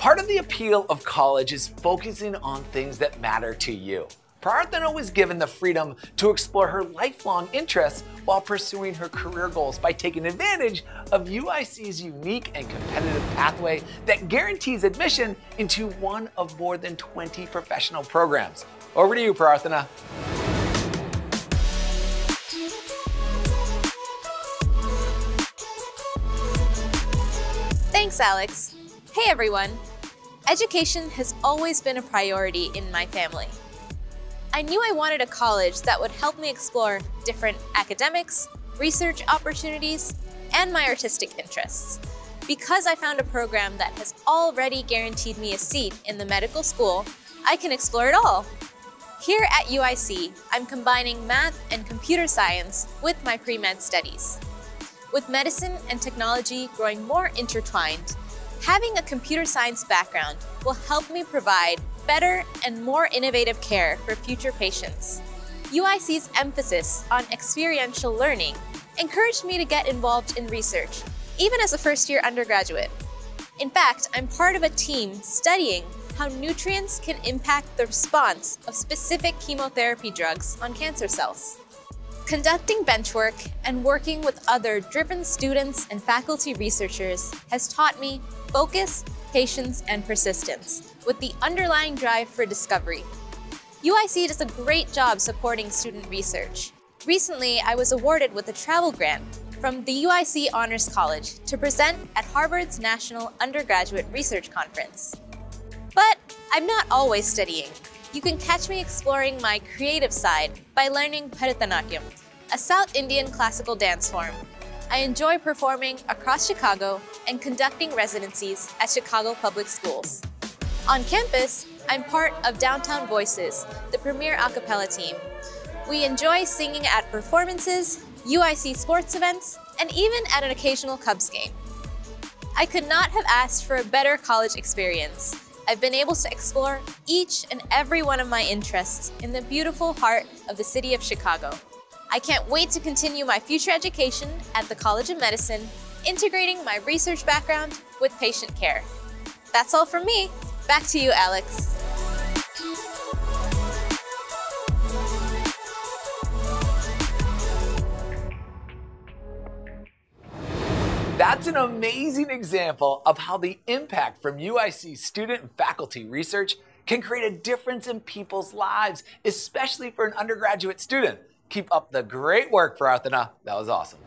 Part of the appeal of college is focusing on things that matter to you. Prarthana was given the freedom to explore her lifelong interests while pursuing her career goals by taking advantage of UIC's unique and competitive pathway that guarantees admission into one of more than 20 professional programs. Over to you, Prarthana. Thanks, Alex. Hey, everyone. Education has always been a priority in my family. I knew I wanted a college that would help me explore different academics, research opportunities, and my artistic interests. Because I found a program that has already guaranteed me a seat in the medical school, I can explore it all. Here at UIC, I'm combining math and computer science with my pre-med studies. With medicine and technology growing more intertwined, having a computer science background will help me provide better and more innovative care for future patients. UIC's emphasis on experiential learning encouraged me to get involved in research, even as a first-year undergraduate. In fact, I'm part of a team studying how nutrients can impact the response of specific chemotherapy drugs on cancer cells. Conducting benchwork and working with other driven students and faculty researchers has taught me focus, patience, and persistence, with the underlying drive for discovery. UIC does a great job supporting student research. Recently, I was awarded with a travel grant from the UIC Honors College to present at Harvard's National Undergraduate Research Conference. But I'm not always studying. You can catch me exploring my creative side by learning Bharatanatyam, a South Indian classical dance form I enjoy performing across Chicago and conducting residencies at Chicago Public Schools. On campus, I'm part of Downtown Voices, the premier a cappella team. We enjoy singing at performances, UIC sports events, and even at an occasional Cubs game. I could not have asked for a better college experience. I've been able to explore each and every one of my interests in the beautiful heart of the city of Chicago. I can't wait to continue my future education at the College of Medicine, integrating my research background with patient care. That's all from me. Back to you, Alex. That's an amazing example of how the impact from UIC student and faculty research can create a difference in people's lives, especially for an undergraduate student. Keep up the great work, Prarthana. That was awesome.